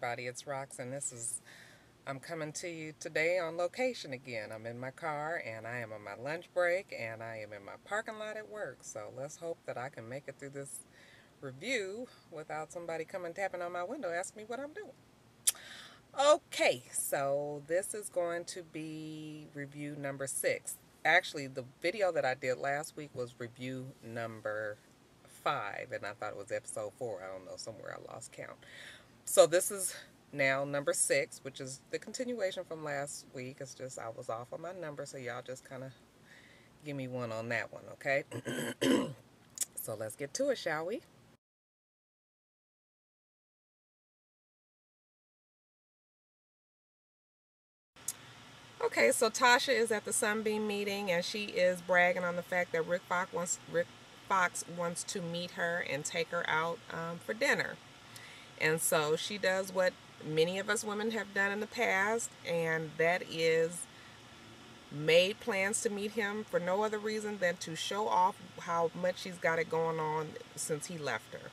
everybody, it's Rox and this is I'm coming to you today on location again. I'm in my car and I am on my lunch break and I am in my parking lot at work. So let's hope that I can make it through this review without somebody coming tapping on my window asking me what I'm doing. Okay, so this is going to be review number six. Actually, the video that I did last week was review number five, and I thought it was episode four. I don't know, somewhere I lost count. So this is now number six, which is the continuation from last week. It's just I was off on my number, so y'all just kind of give me one on that one, okay? so let's get to it, shall we? Okay, so Tasha is at the Sunbeam meeting and she is bragging on the fact that Rick Fox wants Rick Fox wants to meet her and take her out um, for dinner. And so she does what many of us women have done in the past, and that is made plans to meet him for no other reason than to show off how much she's got it going on since he left her.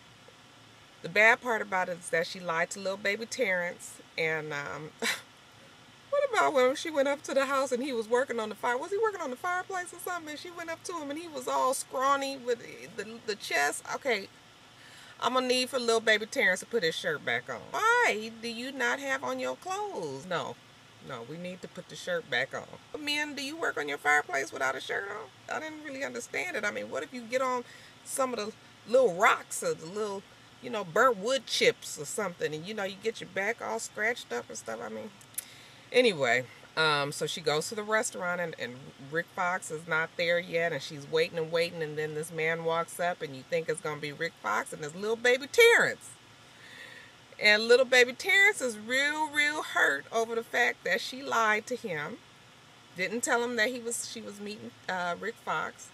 The bad part about it is that she lied to little baby Terrence, and um, what about when she went up to the house and he was working on the fire? Was he working on the fireplace or something? And she went up to him and he was all scrawny with the, the chest. Okay, I'm gonna need for little baby Terrence to put his shirt back on. Why do you not have on your clothes? No, no, we need to put the shirt back on. But men, do you work on your fireplace without a shirt on? I didn't really understand it. I mean, what if you get on some of the little rocks or the little, you know, burnt wood chips or something and, you know, you get your back all scratched up and stuff? I mean, anyway, um, so she goes to the restaurant and, and Rick Fox is not there yet and she's waiting and waiting and then this man walks up and you think it's going to be Rick Fox and it's little baby Terrence. And little baby Terrence is real, real hurt over the fact that she lied to him. Didn't tell him that he was she was meeting uh, Rick Fox.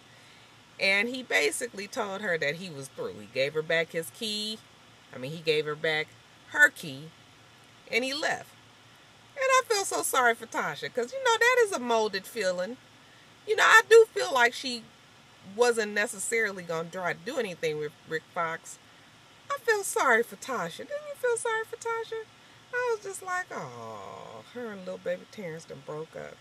And he basically told her that he was through. He gave her back his key. I mean, he gave her back her key. And he left. So sorry for Tasha because, you know, that is a molded feeling. You know, I do feel like she wasn't necessarily going to try to do anything with Rick Fox. I feel sorry for Tasha. Didn't you feel sorry for Tasha? I was just like, oh, her and little baby Terrence done broke up.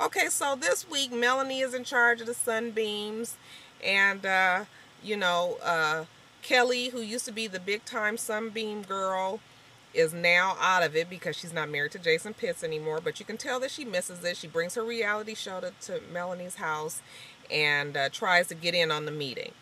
Okay, so this week Melanie is in charge of the Sunbeams and uh, you know, uh, Kelly, who used to be the big time Sunbeam girl, is now out of it because she's not married to Jason Pitts anymore. But you can tell that she misses it. She brings her reality show to, to Melanie's house and uh, tries to get in on the meeting.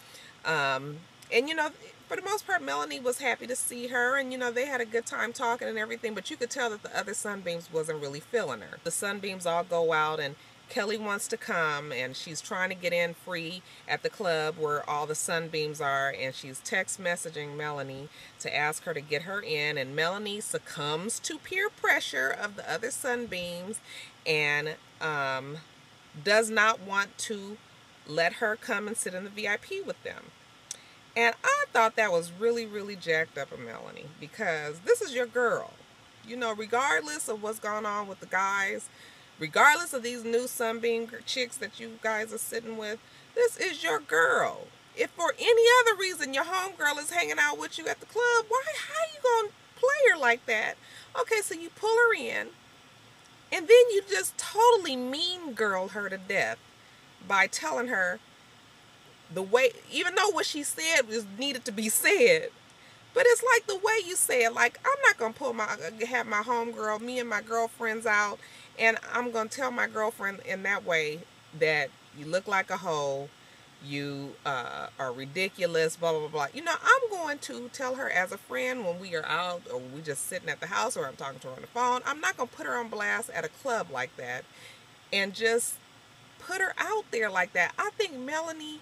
Um, and, you know, for the most part, Melanie was happy to see her. And, you know, they had a good time talking and everything. But you could tell that the other Sunbeams wasn't really feeling her. The Sunbeams all go out and Kelly wants to come and she's trying to get in free at the club where all the sunbeams are and she's text messaging Melanie to ask her to get her in and Melanie succumbs to peer pressure of the other sunbeams and um, does not want to let her come and sit in the VIP with them. And I thought that was really, really jacked up of Melanie because this is your girl. You know, regardless of what's going on with the guys, regardless of these new sunbeam chicks that you guys are sitting with, this is your girl. If for any other reason your homegirl is hanging out with you at the club, why how you gonna play her like that? Okay, so you pull her in, and then you just totally mean girl her to death by telling her the way, even though what she said was needed to be said, but it's like the way you say it. Like I'm not gonna pull my have my homegirl, me and my girlfriends out, and I'm going to tell my girlfriend in that way that you look like a hoe, you uh, are ridiculous, blah, blah, blah. You know, I'm going to tell her as a friend when we are out or we just sitting at the house or I'm talking to her on the phone. I'm not going to put her on blast at a club like that and just put her out there like that. I think Melanie,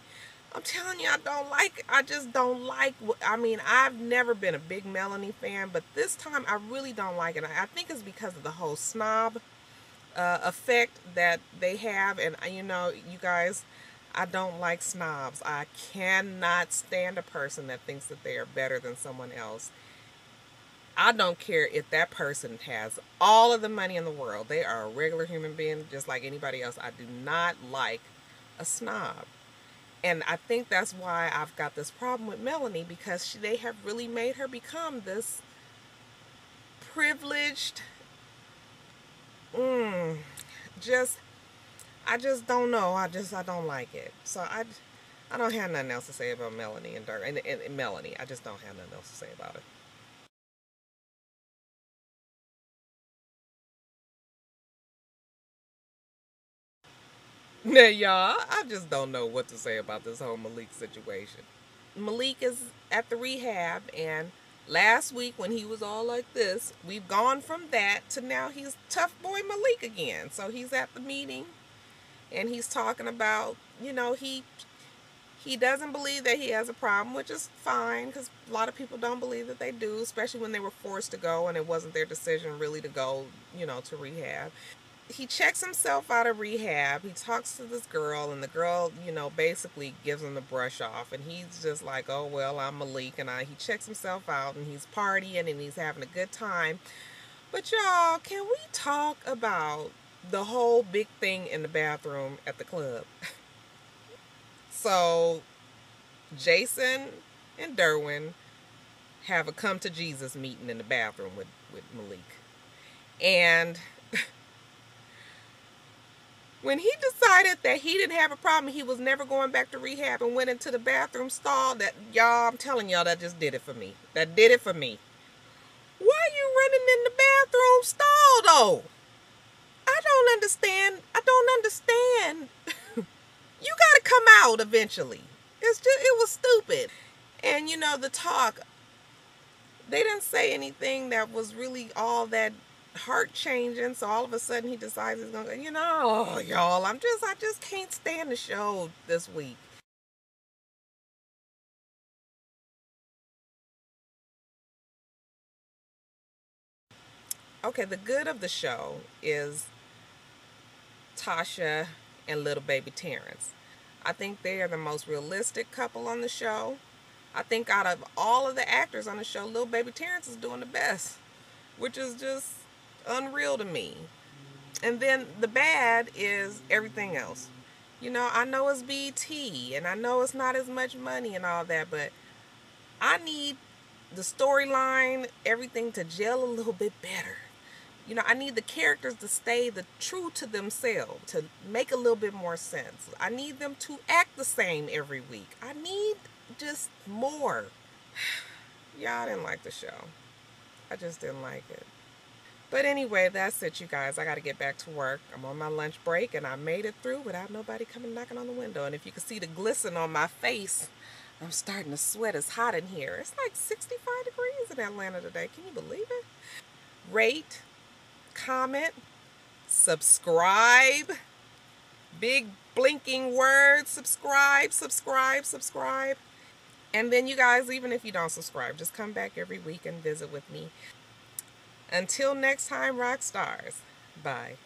I'm telling you, I don't like, I just don't like, I mean, I've never been a big Melanie fan, but this time I really don't like it. I think it's because of the whole snob uh, effect that they have. And, uh, you know, you guys, I don't like snobs. I cannot stand a person that thinks that they are better than someone else. I don't care if that person has all of the money in the world. They are a regular human being just like anybody else. I do not like a snob. And I think that's why I've got this problem with Melanie because she, they have really made her become this privileged, mm, just, I just don't know. I just, I don't like it. So I, I don't have nothing else to say about Melanie and Dirk and, and, and Melanie. I just don't have nothing else to say about it. Now, y'all, I just don't know what to say about this whole Malik situation. Malik is at the rehab, and last week when he was all like this, we've gone from that to now he's tough boy Malik again. So he's at the meeting, and he's talking about, you know, he he doesn't believe that he has a problem, which is fine because a lot of people don't believe that they do, especially when they were forced to go and it wasn't their decision really to go, you know, to rehab he checks himself out of rehab. He talks to this girl, and the girl, you know, basically gives him the brush off. And he's just like, oh, well, I'm Malik. And I, he checks himself out, and he's partying, and he's having a good time. But, y'all, can we talk about the whole big thing in the bathroom at the club? so, Jason and Derwin have a come to Jesus meeting in the bathroom with, with Malik. And when he decided that he didn't have a problem, he was never going back to rehab and went into the bathroom stall, that y'all, I'm telling y'all, that just did it for me. That did it for me. Why are you running in the bathroom stall though? I don't understand. I don't understand. you gotta come out eventually. It's just it was stupid. And you know, the talk, they didn't say anything that was really all that heart changing. So all of a sudden he decides he's gonna, go, you know, y'all, I'm just, I just can't stand the show this week. Okay, the good of the show is Tasha and little baby Terrence. I think they are the most realistic couple on the show. I think out of all of the actors on the show, little baby Terrence is doing the best, which is just unreal to me. And then the bad is everything else. You know, I know it's BET and I know it's not as much money and all that, but I need the storyline, everything to gel a little bit better. You know, I need the characters to stay the true to themselves, to make a little bit more sense. I need them to act the same every week. I need just more. Y'all didn't like the show. I just didn't like it. But anyway, that's it, you guys. I got to get back to work. I'm on my lunch break, and I made it through without nobody coming knocking on the window. And if you can see the glisten on my face, I'm starting to sweat. It's hot in here. It's like 65 degrees in Atlanta today. Can you believe it? Rate, comment, subscribe. Big blinking words. Subscribe, subscribe, subscribe. And then you guys, even if you don't subscribe, just come back every week and visit with me. Until next time, rock stars. Bye.